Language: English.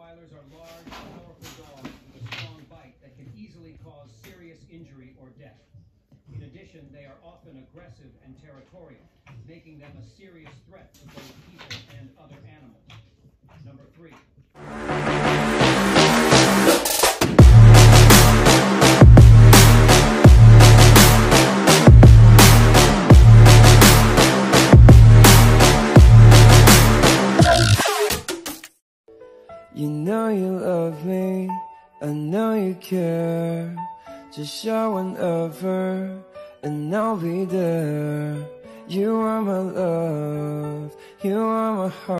Rottweilers are large, powerful dogs with a strong bite that can easily cause serious injury or death. In addition, they are often aggressive and territorial, making them a serious threat to both You know you love me, I know you care. Just shout whenever, and I'll be there. You are my love, you are my heart.